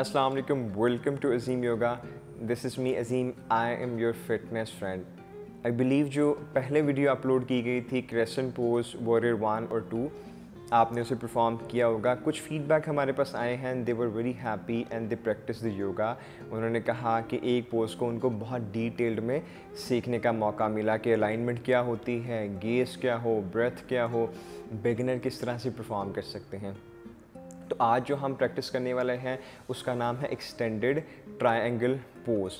Alaikum. Welcome to Azim Yoga. This is me, Azim. I am your fitness friend. I believe जो पहले video upload की गई थी crescent pose warrior one और two आपने उसे परफॉर्म किया होगा कुछ फीडबैक हमारे पास आए हैं they were very happy and they practice the yoga उन्होंने कहा कि एक पोज को उनको बहुत डिटेल्ड में सीखने का मौका मिला कि अलाइनमेंट क्या होती है गेस क्या हो ब्रेथ क्या हो बिगनर किस तरह से परफॉर्म कर सकते हैं तो आज जो हम प्रैक्टिस करने वाले हैं, उसका नाम है एक्सटेंडेड ट्रायंगल पोज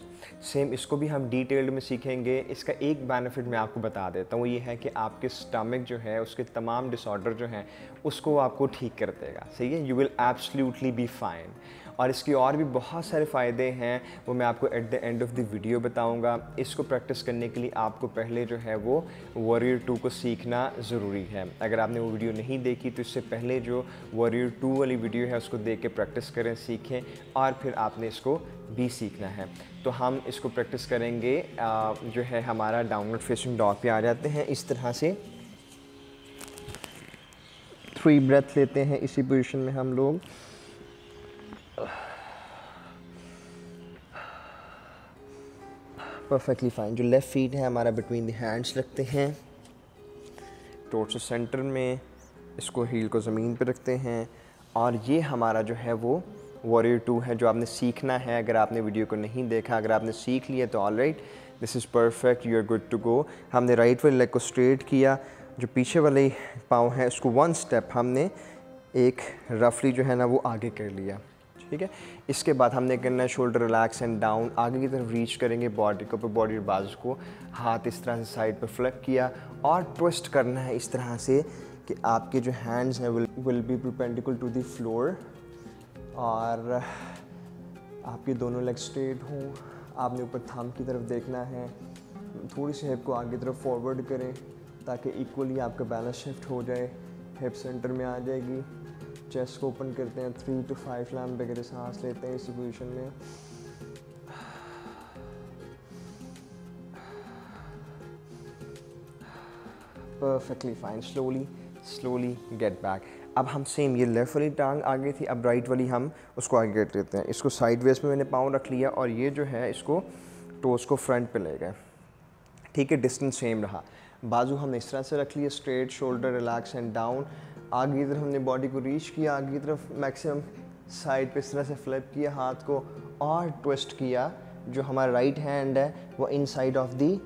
सेम इसको भी हम डिटेल्ड में सीखेंगे। इसका एक बेनिफिट मैं आपको बता देता हूँ, ये है कि आपके स्टमक जो है, उसके तमाम डिसऑर्डर जो हैं, उसको आपको ठीक कर देगा। सही है? You will absolutely be fine और इसके और भी बहुत सारे फ़ायदे हैं, वो मैं आपको at the end of the video बताऊँगा। इसको प्रैक्टिस करने के लिए आपको पहले जो है वो वॉरियर टू को सीखना ज़रूरी है। अगर आपने वो वीडियो नहीं देखी तो इससे पहले जो वॉरियर टू वाली वीडियो है, उसको देख के प्रैक्टिस करें, सीखें और फिर आपने इसको भी सीखना है। तो हम इसको प्रैक्टिस करेंगे। जो है हमारा डाउनलोड फेसिंग डॉग पे आ जाते हैं। इस तरह से थ्री ब्रेथ लेते हैं। इसी पोजीशन में हम लोग। परफेक्टली फाइन जो लेफ़्ट फीट है, हमारा बिटवीन द हैंड्स रखते हैं। टोट सेंटर में, इसको हील को ज़मीन पर रखते हैं। और ये हमारा जो है, वो वॉरियर टू है, जो आपने सीखना है। अगर आपने वीडियो को नहीं देखा, अगर आपने सीख लिया तो all right this is perfect you are good to go हमने राइट वाले लेग को स्ट्रेट किया। जो पीछे वाले पाँव है, उसको वन स्टेप हमने एक रफली जो है ना, वो आगे कर लिया। ठीक है? इसके बाद हमने करना है शोल्डर रिलैक्स एंड डाउन आगे की तरफ़ रीच करेंगे बॉडी को बॉडी बाजू को. हाथ इस तरह से साइड पर फ्लिप किया और ट्विस्ट करना है इस तरह से कि आपके जो हैंड्स हैं will be perpendicular to the floor और आपके दोनों लेग स्ट्रेट हों. आपने ऊपर थम की तरफ़ देखना है. थोड़ी सी हिप को आगे तरफ़ फॉरवर्ड करें ताकि इक्वली आपका बैलेंस शिफ्ट हो जाए. हिप सेंटर में आ जाएगी. चेस्ट को ओपन करते हैं थ्री टू फाइव लैम वगैरह सांस लेते हैं इसी पोजिशन में। Perfectly fine slowly slowly get back अब हम सेम ये लेफ़्ट वाली टांग आगे थी, अब राइट वाली हम उसको आगे कर लेते हैं। इसको साइड वेस्ट में मैंने पाँव रख लिया और ये जो है, इसको टोस को फ्रंट पे ले गए। ठीक है डिस्टेंस सेम रहा। बाजू हम इस तरह से रख लिए straight shoulder relax and down आगे की तरफ़ हमने बॉडी को रीच किया, आगे की तरफ़ मैक्सिमम साइड पे इस तरह से फ्लिप किया, हाथ को और ट्विस्ट किया, जो हमारा राइट हैंड है, वो inside of the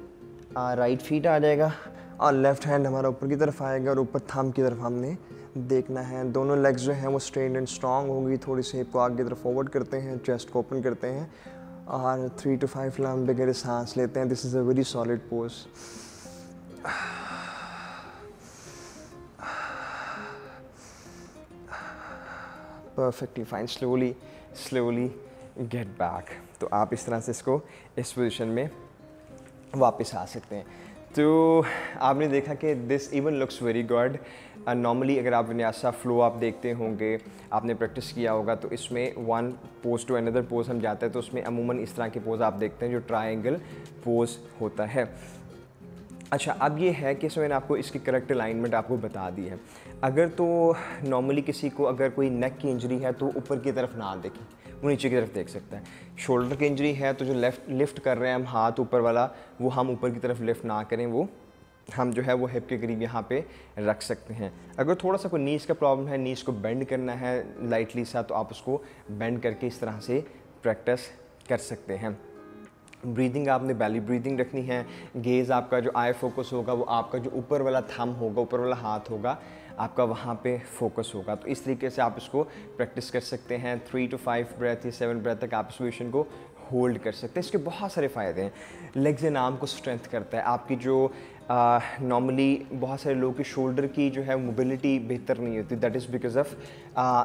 right feet आ जाएगा और लेफ़्ट हैंड हमारा ऊपर की तरफ़ आएगा और ऊपर थम की तरफ़ हमने देखना है। दोनों लेग्स जो हैं वो स्ट्रेट एंड स्ट्रॉन्ग होंगी, थोड़ी सी हिप को आगे की तरफ़ फॉरवर्ड करते हैं चेस्ट को ओपन करते हैं और थ्री टू फाइव लैम वगैरह सांस लेते हैं। This is a very solid pose perfectly fine slowly slowly get back तो आप इस तरह से इसको इस पोजिशन में वापस आ सकते हैं। तो आपने देखा कि this even looks very good normally अगर आप विन्यासा फ्लो आप देखते होंगे, आपने प्रैक्टिस किया होगा तो इसमें one pose to another pose हम जाते हैं तो उसमें अमूमन इस तरह के पोज आप देखते हैं, जो ट्रायंगल पोज होता है। अच्छा अब ये है कि इसमें मैंने आपको इसकी करेक्ट अलाइनमेंट आपको बता दी है। अगर तो नॉर्मली किसी को, अगर कोई नेक की इंजरी है तो ऊपर की तरफ़ ना देखें। वो नीचे की तरफ़ देख सकता है। शोल्डर की इंजरी है तो जो लेफ़्ट लिफ्ट कर रहे हैं हम हाथ ऊपर वाला, वो हम ऊपर की तरफ़ लिफ्ट ना करें, वो हम जो है, वो हिप के करीब यहाँ पे रख सकते हैं। अगर थोड़ा सा कोई नीस का प्रॉब्लम है नीस को बेंड करना है लाइटली सा तो आप उसको बेंड करके इस तरह से प्रैक्टिस कर सकते हैं। ब्रीदिंग आपने बैली ब्रीदिंग रखनी है। गेज़ आपका जो आई फोकस होगा, वो आपका जो ऊपर वाला थम होगा, ऊपर वाला हाथ होगा, आपका वहाँ पे फोकस होगा। तो इस तरीके से आप इसको प्रैक्टिस कर सकते हैं। थ्री टू फाइव ब्रेथ या सेवन ब्रेथ तक आप इस पोजिशन को होल्ड कर सकते हैं। इसके बहुत सारे फ़ायदे हैं। लेग्स एंड आर्म को स्ट्रेंथ करता है। आपकी जो नॉर्मली बहुत सारे लोगों की शोल्डर की जो है मोबिलिटी बेहतर नहीं होती। That is because of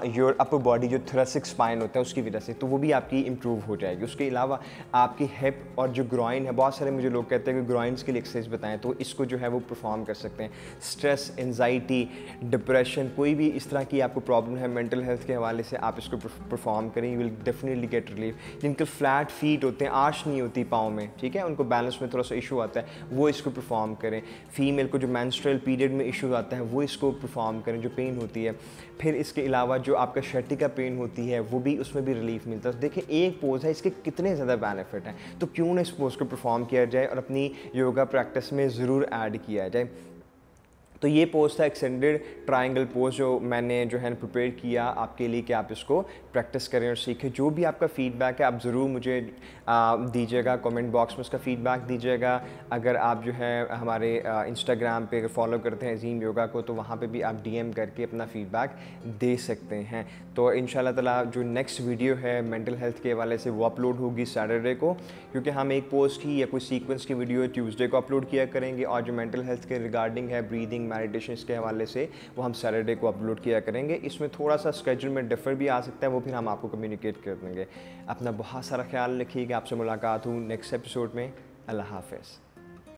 your upper body जो थ्रेसिक स्पाइन होता है, उसकी वजह से। तो वो भी आपकी इम्प्रूव हो जाएगी। उसके अलावा आपकी हिप और जो ग्रॉइन है, बहुत सारे मुझे लोग कहते हैं कि ग्रॉइंस के लिए एक्सरसाइज बताएँ तो इसको जो है वो परफॉर्म कर सकते हैं। स्ट्रेस एनजाइटी डिप्रेशन कोई भी इस तरह की आपको प्रॉब्लम है मेंटल हेल्थ के हवाले से आप इसको परफॉर्म करें you will definitely get relief जिनके फ्लैट फीट होते हैं आश नहीं होती पाँव में, ठीक है? उनको बैलेंस में थोड़ा सा इशू आता है, वो इसको परफॉर्म करें। करें। फीमेल को जो मैंस्ट्रल पीरियड में इशूज़ आते हैं, वो इसको परफॉर्म करें, जो पेन होती है। फिर इसके अलावा जो आपका शर्टी का पेन होती है, वो भी उसमें भी रिलीफ मिलता है। तो देखिए, एक पोज है, इसके कितने ज़्यादा बेनिफिट हैं। तो क्यों ना इस पोज को परफॉर्म किया जाए और अपनी योगा प्रैक्टिस में ज़रूर ऐड किया जाए। तो ये पोज था एक्सटेंडेड ट्राइंगल पोज जो मैंने जो है प्रिपेयर किया आपके लिए कि आप इसको प्रैक्टिस करें और सीखें। जो भी आपका फीडबैक है, आप ज़रूर मुझे दीजिएगा कमेंट बॉक्स में उसका फीडबैक दीजिएगा। अगर आप जो है हमारे इंस्टाग्राम पे फॉलो करते हैं अजीम योगा को तो वहाँ पे भी आप डीएम करके अपना फीडबैक दे सकते हैं। तो इन ताला जो नेक्स्ट वीडियो है मेंटल हेल्थ के हवाले से वो अपलोड होगी सैटरडे को, क्योंकि हम एक पोस्ट की या कोई सीक्वेंस की वीडियो ट्यूसडे को अपलोड किया करेंगे। और जो मेंटल हेल्थ के रिगार्डिंग है ब्रीदिंग मेडिटेशन के हवाले से, वो हम सैटरडे को अपलोड किया करेंगे। इसमें थोड़ा सा स्केड्यूल में डिफर भी आ सकता है, वो फिर हम आपको कम्युनिकेट कर देंगे। अपना बहुत सारा ख्याल रखिएगा, आपसे मुलाकात हूँ नेक्स्ट एपिसोड में। अल्लाह हाफिज़।